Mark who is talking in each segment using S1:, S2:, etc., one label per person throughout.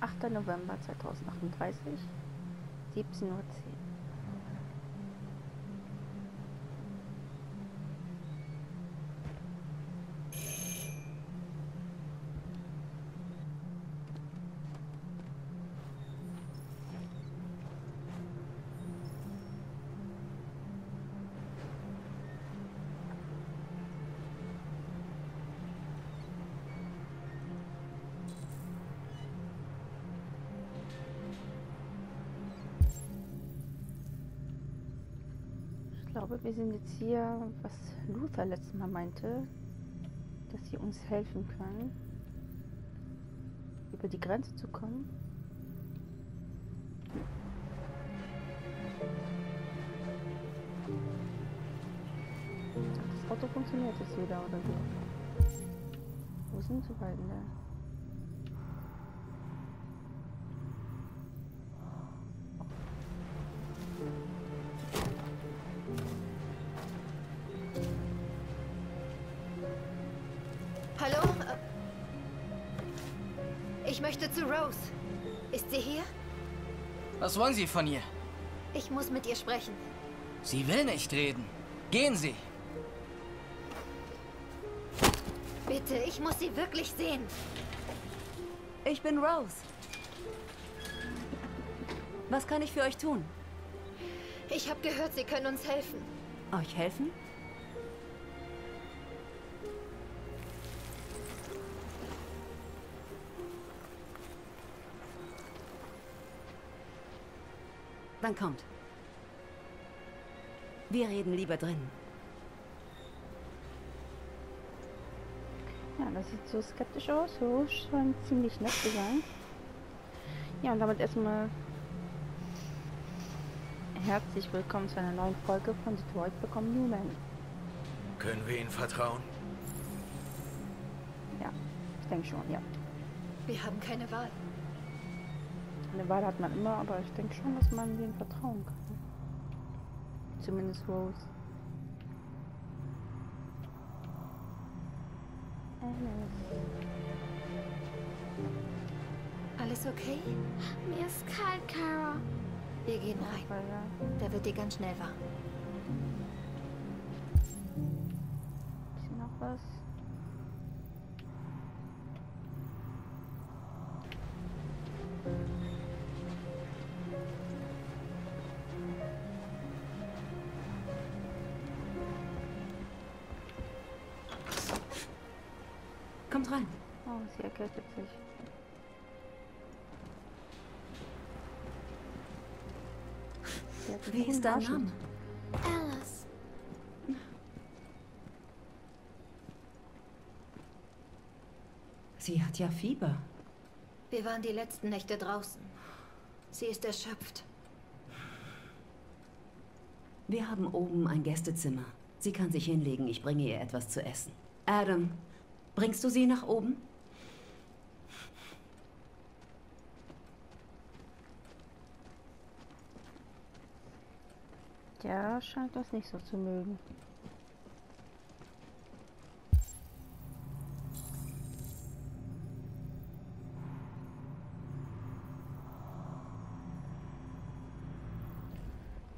S1: 8. November 2038, 17.10 Uhr. Wir sind jetzt hier, was Luther letztes Mal meinte, dass sie uns helfen können, über die Grenze zu kommen. Das Auto funktioniert jetzt wieder, oder wie? Wo sind die beiden denn?
S2: Was wollen Sie von ihr?
S3: Ich muss mit ihr sprechen.
S2: Sie will nicht reden. Gehen Sie.
S3: Bitte, ich muss sie wirklich sehen.
S4: Ich bin Rose. Was kann ich für euch tun?
S3: Ich habe gehört, sie können uns helfen.
S4: Euch helfen? Dann kommt. Wir reden lieber drin.
S1: Ja, das sieht so skeptisch aus. So scheint ziemlich nett zu sein. Ja, und damit erstmal herzlich willkommen zu einer neuen Folge von Detroit Become Human.
S5: Können wir Ihnen vertrauen?
S1: Ja, ich denke schon, ja.
S3: Wir haben keine Wahl.
S1: Eine Wahl hat man immer, aber ich denke schon, dass man denen vertrauen kann. Zumindest Rose.
S3: Alles okay?
S6: Mir ist kalt, Kara.
S3: Wir gehen rein. Da wird dir ganz schnell warm.
S4: Name?
S6: Alice.
S4: Sie hat ja Fieber.
S3: Wir waren die letzten Nächte draußen. Sie ist erschöpft.
S4: Wir haben oben ein Gästezimmer. Sie kann sich hinlegen, ich bringe ihr etwas zu essen. Adam, bringst du sie nach oben?
S1: Der scheint das nicht so zu mögen.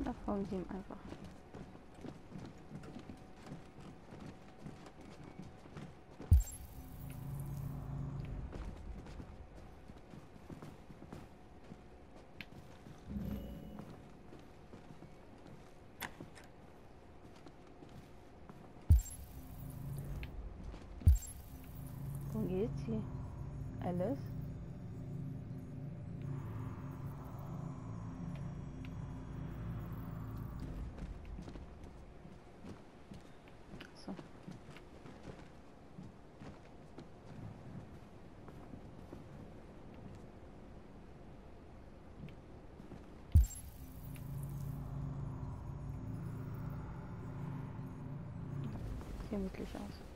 S1: Da folgen sie ihm einfach. Wo geht sie? Alice? So. Sieht gemütlich aus.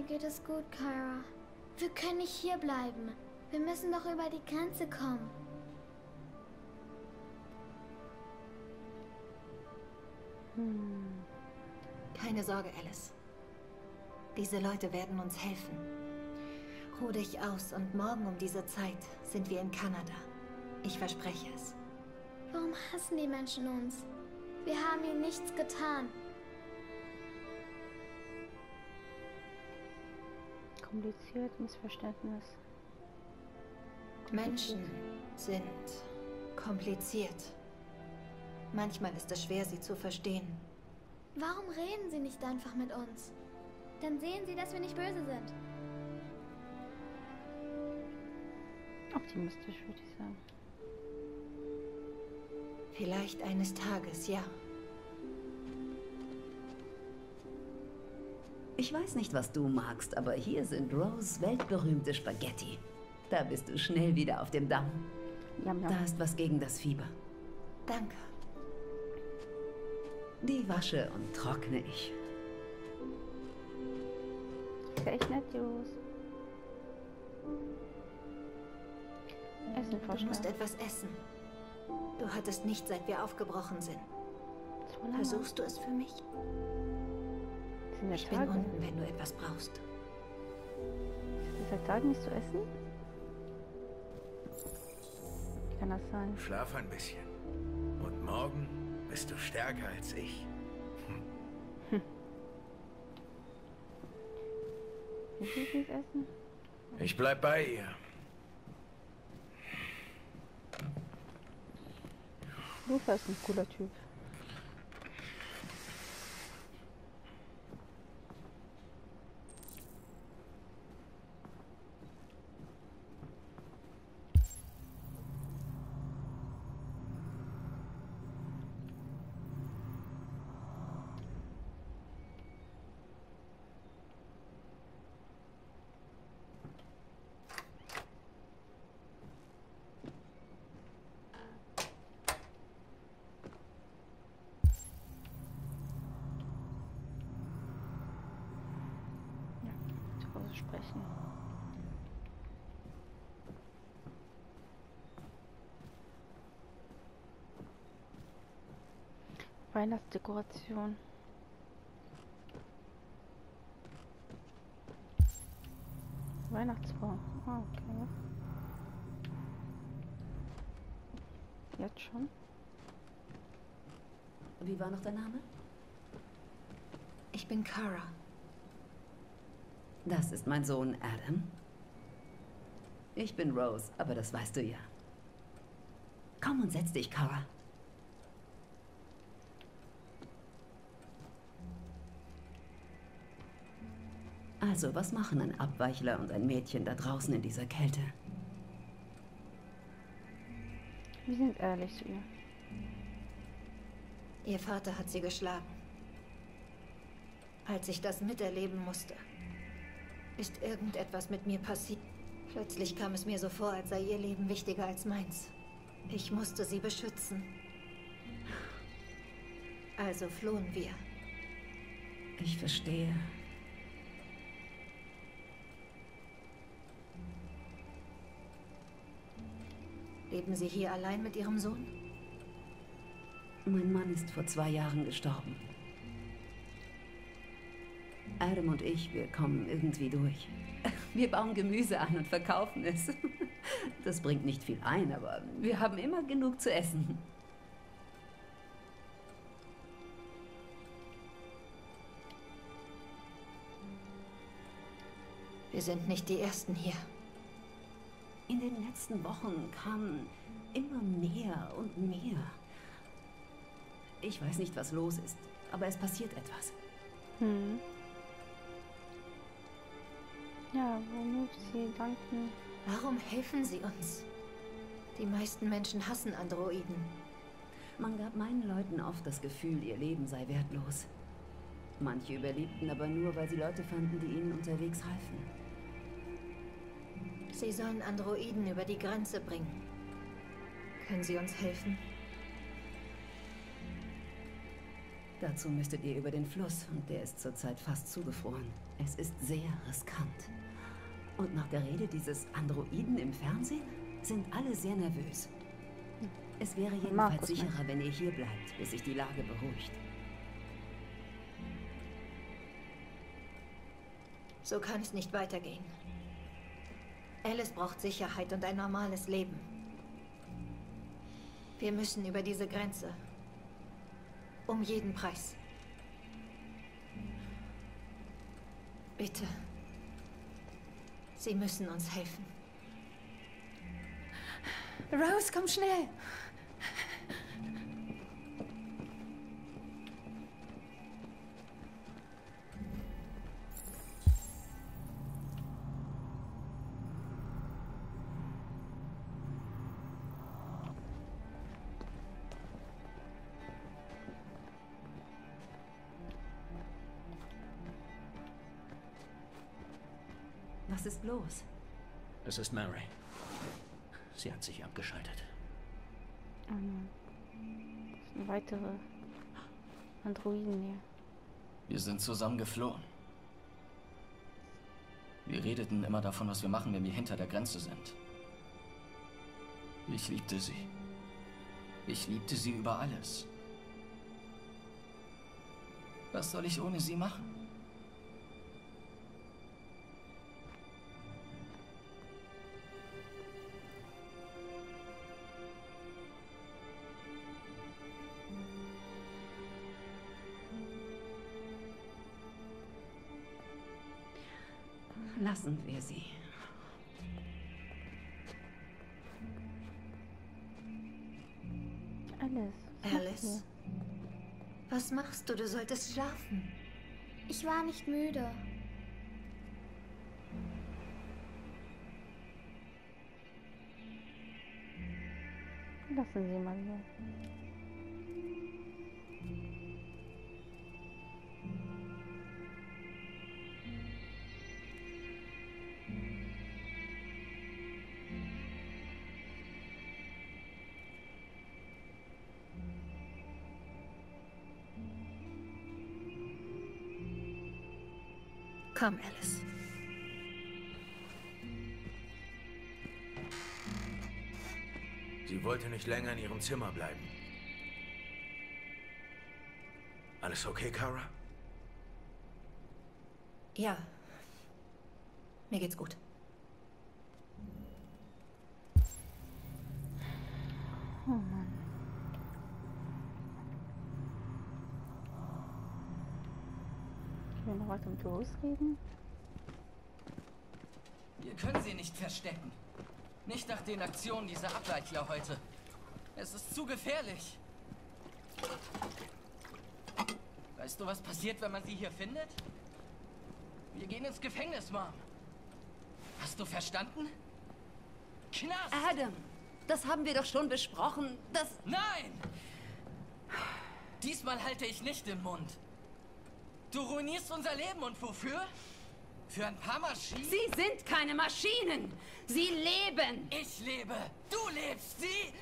S6: Mir geht es gut, Kyra. Wir können nicht hier bleiben. Wir müssen doch über die Grenze kommen.
S3: Keine Sorge, Alice. Diese Leute werden uns helfen. Ruh dich aus und morgen um diese Zeit sind wir in Kanada. Ich verspreche es.
S6: Warum hassen die Menschen uns? Wir haben ihnen nichts getan.
S1: Kompliziert, Missverständnis.
S3: Menschen sind kompliziert. Manchmal ist es schwer, sie zu verstehen.
S6: Warum reden sie nicht einfach mit uns? Dann sehen sie, dass wir nicht böse sind.
S1: Optimistisch, würde ich sagen.
S3: Vielleicht eines Tages, ja.
S4: Ich weiß nicht, was du magst, aber hier sind Rose weltberühmte Spaghetti. Da bist du schnell wieder auf dem Damm.
S1: Jam, jam.
S4: Da ist was gegen das Fieber.
S3: Danke.
S4: Die wasche und trockne ich.
S1: Nett, Jos. Essen
S3: Du musst etwas essen. Du hattest nicht, seit wir aufgebrochen sind. Versuchst du es für mich? Ich bin unten, wenn du etwas brauchst.
S1: Ist seit Tagen nichts zu essen? Wie kann das sein?
S5: Schlaf ein bisschen. Und morgen bist du stärker als ich.
S1: Essen?
S5: Ich bleib bei ihr.
S1: Lufa ist ein cooler Typ. Ja, zu Hause sprechen. Weihnachtsdekoration. Weihnachtsbaum. Ah, okay. Jetzt schon?
S4: Wie war noch dein Name?
S3: Ich bin Kara.
S4: Das ist mein Sohn Adam. Ich bin Rose, aber das weißt du ja. Komm und setz dich, Cara. Also, was machen ein Abweichler und ein Mädchen da draußen in dieser Kälte?
S1: Wir sind ehrlich zu ihr.
S3: Ihr Vater hat sie geschlagen. Als ich das miterleben musste, ist irgendetwas mit mir passiert. Plötzlich kam es mir so vor, als sei ihr Leben wichtiger als meins. Ich musste sie beschützen. Also flohen wir.
S4: Ich verstehe.
S3: Leben Sie hier allein mit Ihrem Sohn?
S4: Mein Mann ist vor zwei Jahren gestorben. Adam und ich, wir kommen irgendwie durch. Wir bauen Gemüse an und verkaufen es. Das bringt nicht viel ein, aber wir haben immer genug zu essen.
S3: Wir sind nicht die Ersten hier.
S4: In den letzten Wochen kamen immer mehr und mehr. Ich weiß nicht, was los ist, aber es passiert etwas.
S1: Hm. Ja, womit sie danken.
S3: Warum helfen Sie uns? Die meisten Menschen hassen Androiden.
S4: Man gab meinen Leuten oft das Gefühl, ihr Leben sei wertlos. Manche überlebten aber nur, weil sie Leute fanden, die ihnen unterwegs halfen.
S3: Sie sollen Androiden über die Grenze bringen. Können Sie uns helfen?
S4: Dazu müsstet ihr über den Fluss und der ist zurzeit fast zugefroren. Es ist sehr riskant. Und nach der Rede dieses Androiden im Fernsehen sind alle sehr nervös. Es wäre jedenfalls
S1: Markus
S4: sicherer, wenn ihr hier bleibt, bis sich die Lage beruhigt.
S3: So kann es nicht weitergehen. Alice braucht Sicherheit und ein normales Leben. Wir müssen über diese Grenze. Um jeden Preis. Bitte. Sie müssen uns helfen.
S7: Rose, komm schnell.
S4: Was ist los?
S8: Es ist Mary. Sie hat sich abgeschaltet.
S1: Oh nein. Das sind weitere Androiden hier.
S2: Wir sind zusammen geflohen. Wir redeten immer davon, was wir machen, wenn wir hinter der Grenze sind. Ich liebte sie. Ich liebte sie über alles. Was soll ich ohne sie machen?
S4: Lassen wir sie.
S1: Macht
S3: Alice? Was machst du? Du solltest schlafen.
S6: Ich war nicht müde.
S1: Lassen Sie mal so.
S3: Komm, Alice.
S5: Sie wollte nicht länger in ihrem Zimmer bleiben. Alles okay, Kara?
S3: Ja. Mir geht's gut.
S1: Oh Mann. Weiter mit Rose reden.
S2: Wir können sie nicht verstecken. Nicht nach den Aktionen dieser Ableitler heute. Es ist zu gefährlich. Weißt du, was passiert, wenn man sie hier findet? Wir gehen ins Gefängnis, Mom. Hast du verstanden? Knast!
S4: Adam, das haben wir doch schon besprochen. Das.
S2: Nein! Diesmal halte ich nicht den Mund. Du ruinierst unser Leben und wofür? Für ein paar Maschinen?
S4: Sie sind keine Maschinen! Sie leben!
S2: Ich lebe! Du lebst! Sie...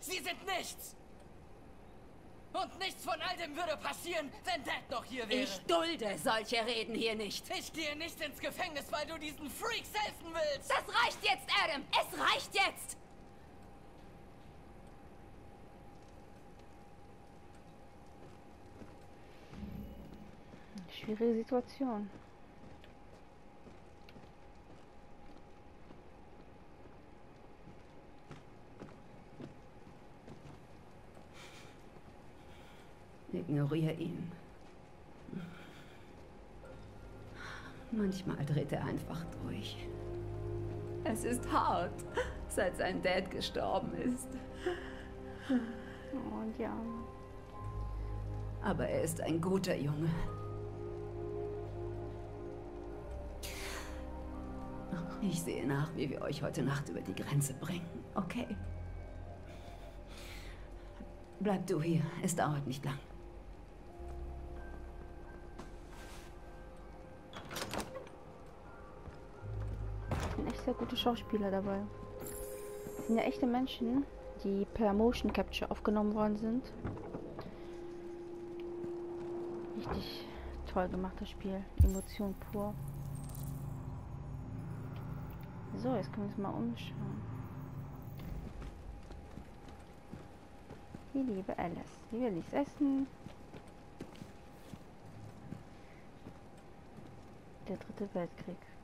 S2: Sie sind nichts! Und nichts von all dem würde passieren, wenn Dad noch hier wäre.
S4: Ich dulde solche Reden hier nicht.
S2: Ich gehe nicht ins Gefängnis, weil du diesen Freaks helfen willst!
S4: Das reicht jetzt, Adam! Es reicht jetzt!
S1: Schwierige Situation.
S4: Ignoriere ihn. Manchmal dreht er einfach durch. Es ist hart, seit sein Dad gestorben ist.
S1: Und ja.
S4: Aber er ist ein guter Junge. Ich sehe nach, wie wir euch heute Nacht über die Grenze bringen. Okay? Bleib du hier. Es dauert nicht lang.
S1: Es sind echt sehr gute Schauspieler dabei. Es sind ja echte Menschen, die per Motion Capture aufgenommen worden sind. Richtig toll gemacht, das Spiel. Emotion pur. So, jetzt können wir uns mal umschauen. Die liebe Alice. Die will nichts essen. Der dritte Weltkrieg.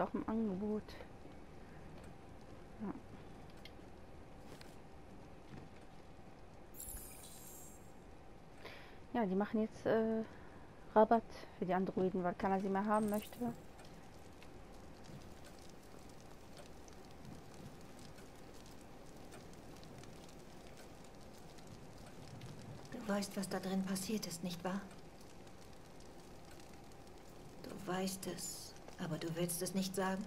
S1: Auch im Angebot. Ja. Ja, die machen jetzt äh, Rabatt für die Androiden, weil keiner sie mehr haben möchte.
S3: Du weißt, was da drin passiert ist, nicht wahr? Du weißt es, aber du willst es nicht sagen?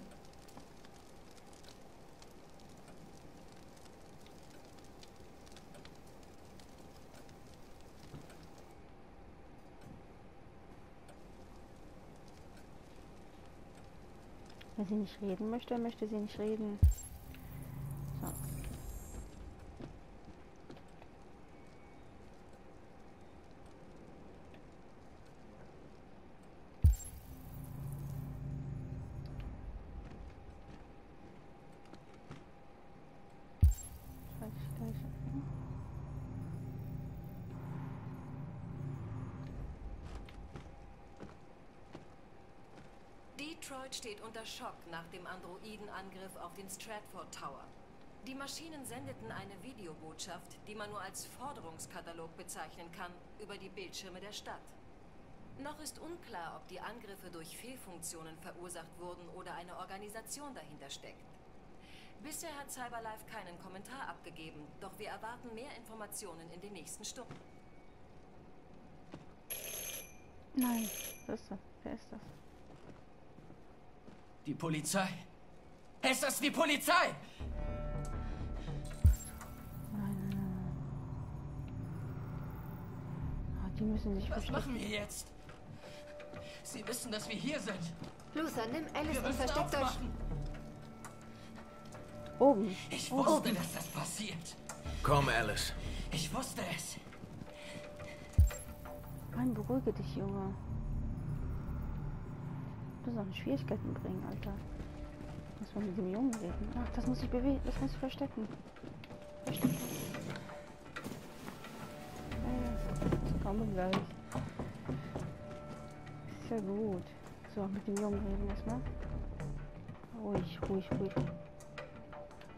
S1: Wenn sie nicht reden möchte, möchte sie nicht reden. So. Schalte ich gleich an.
S9: Detroit steht unter Schock nach dem Androidenangriff auf den Stratford Tower. Die Maschinen sendeten eine Videobotschaft, die man nur als Forderungskatalog bezeichnen kann, über die Bildschirme der Stadt. Noch ist unklar, ob die Angriffe durch Fehlfunktionen verursacht wurden oder eine Organisation dahinter steckt. Bisher hat Cyberlife keinen Kommentar abgegeben, doch wir erwarten mehr Informationen in den nächsten Stunden.
S1: Nein, wer ist das? Wer ist das?
S2: Die Polizei. Ist das die Polizei?
S1: Nein, nein, nein. Oh, die müssen sich
S2: Was machen wir jetzt? Sie wissen, dass wir hier sind.
S3: Luther, nimm Alice
S2: Wir
S3: und versteckt euch.
S1: Oben.
S2: Ich wusste, dass das passiert.
S5: Komm, Alice.
S2: Ich wusste es.
S1: Mann, beruhige dich, Junge. Noch Schwierigkeiten bringen, Alter. Muss man mit dem Jungen reden. Ach, das muss ich bewegen. Das muss ich verstecken. Verstecken. Ja, ja. Ich komme gleich. Ist ja gut. So, mit dem Jungen reden erstmal. Ruhig, ruhig, ruhig.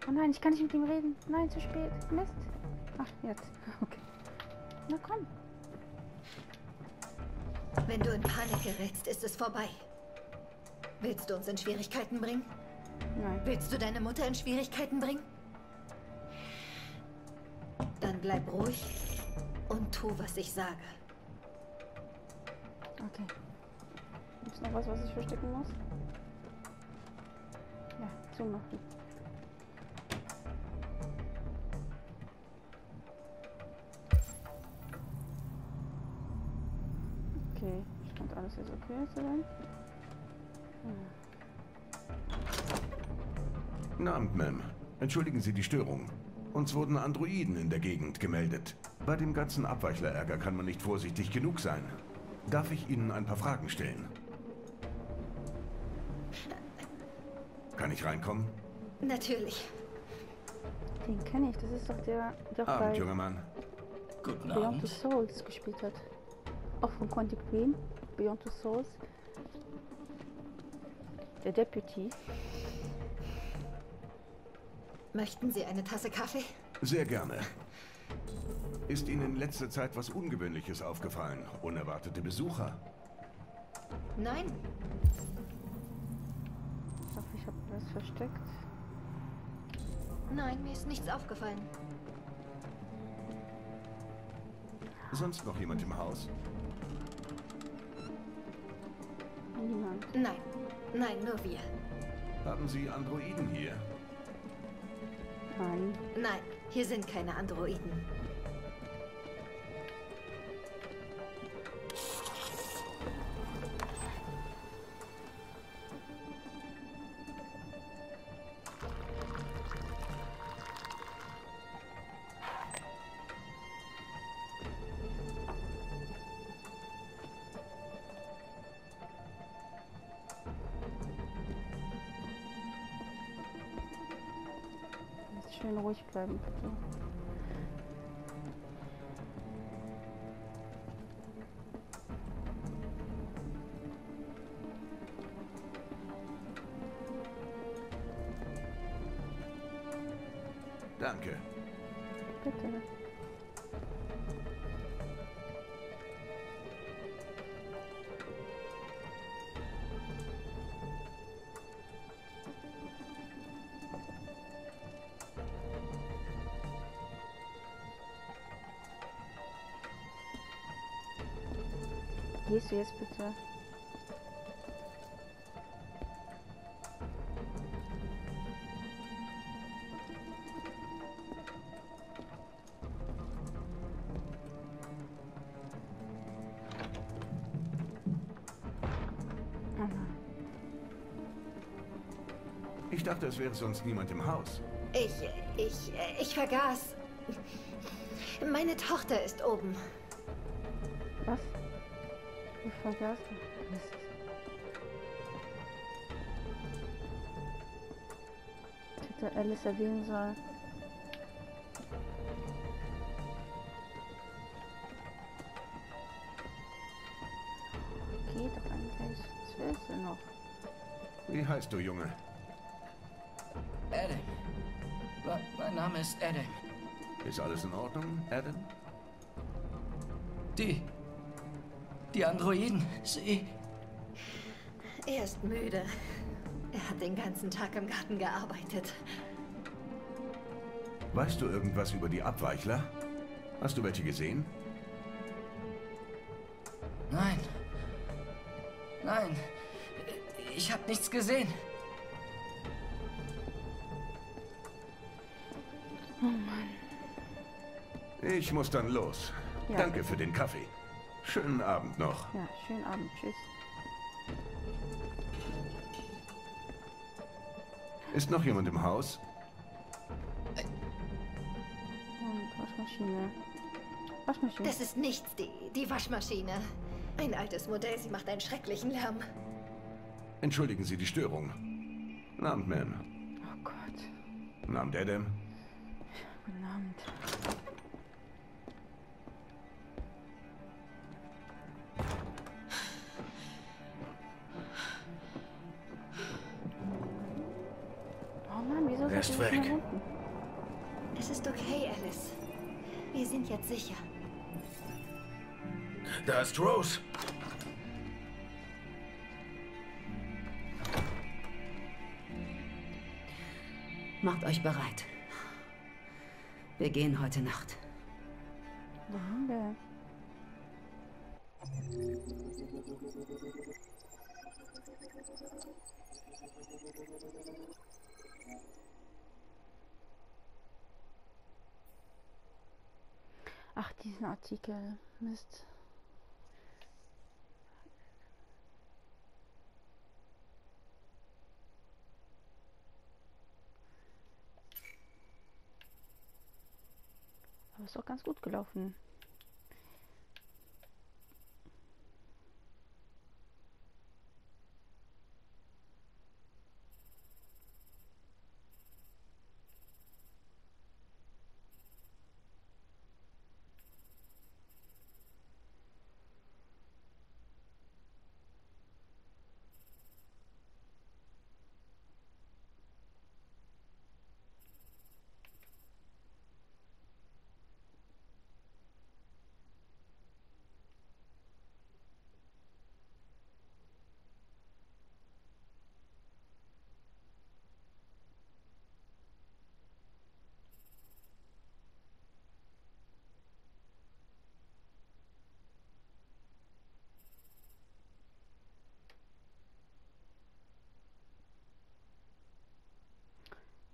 S1: Oh nein, ich kann nicht mit ihm reden. Nein, zu spät. Mist. Ach, jetzt. Okay. Na komm.
S3: Wenn du in Panik gerätst, ist es vorbei. Willst du uns in Schwierigkeiten bringen?
S1: Nein.
S3: Willst du deine Mutter in Schwierigkeiten bringen? Dann bleib ruhig und tu, was ich sage.
S1: Okay. Gibt's noch was, was ich verstecken muss? Ja, zumachen. Okay, scheint alles jetzt okay zu sein.
S10: Guten Abend, Ma'am. Entschuldigen Sie die Störung. Uns wurden Androiden in der Gegend gemeldet. Bei dem ganzen Abweichlerärger kann man nicht vorsichtig genug sein. Darf ich Ihnen ein paar Fragen stellen? Kann ich reinkommen?
S3: Natürlich.
S1: Den kenne ich, das ist doch der, der
S10: Abend,
S1: bei
S10: junger Mann.
S2: Guten
S1: Beyond the
S2: Abend.
S1: Souls gespielt hat. Auch von Quantic Dream, Beyond the Souls. Der Deputy.
S3: Möchten Sie eine Tasse Kaffee?
S10: Sehr gerne. Ist Ihnen in letzter Zeit was Ungewöhnliches aufgefallen? Unerwartete Besucher?
S3: Nein.
S1: Ich hoffe, ich habe was versteckt.
S3: Nein, mir ist nichts aufgefallen.
S10: Sonst noch jemand im Haus?
S3: Nein, nein, nur wir.
S10: Haben Sie Androiden hier?
S1: Nein.
S3: Nein, hier sind keine Androiden.
S10: Danke.
S1: Bitte. Gehst du jetzt
S10: Ich dachte, es wäre sonst niemand im Haus.
S3: Ich, ich, ich vergaß. Meine Tochter ist oben.
S1: Was? Ich vergaß. Mist. Ich hätte Alice erwähnen sollen. Geht doch eigentlich. Was willst du noch?
S10: Wie heißt du, Junge?
S2: Name ist Adam.
S10: Ist alles in Ordnung, Adam?
S2: Die. Die Androiden. Sie.
S3: Er ist müde. Er hat den ganzen Tag im Garten gearbeitet.
S10: Weißt du irgendwas über die Abweichler? Hast du welche gesehen?
S2: Nein. Nein. Ich habe nichts gesehen.
S10: Ich muss dann los.
S1: Ja,
S10: Danke
S1: bitte.
S10: für den Kaffee. Schönen Abend noch.
S1: Ja, schönen Abend. Tschüss.
S10: Ist noch jemand im Haus?
S1: Und Waschmaschine. Waschmaschine.
S3: Das ist nichts, die, die Waschmaschine. Ein altes Modell, sie macht einen schrecklichen Lärm.
S10: Entschuldigen Sie die Störung. Abend, Ma'am.
S1: Oh Gott.
S10: Abend, Adam.
S1: Guten Abend. Oh Mann, wieso
S5: Er ist weg.
S3: Es ist okay, Alice. Wir sind jetzt sicher.
S5: Da ist Rose.
S4: Macht euch bereit. Wir gehen heute Nacht.
S1: Wohin denn? Ach, diesen Artikel. Mist. Doch ganz gut gelaufen.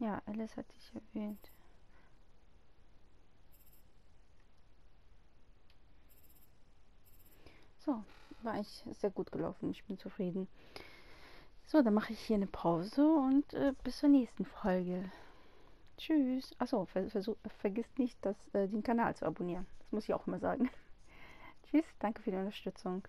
S1: Ja, Alice hatte ich erwähnt. So, war eigentlich sehr gut gelaufen. Ich bin zufrieden. So, dann mache ich hier eine Pause und äh, bis zur nächsten Folge. Tschüss. Achso, ver vergisst nicht, das, äh, den Kanal zu abonnieren. Das muss ich auch immer sagen. Tschüss, danke für die Unterstützung.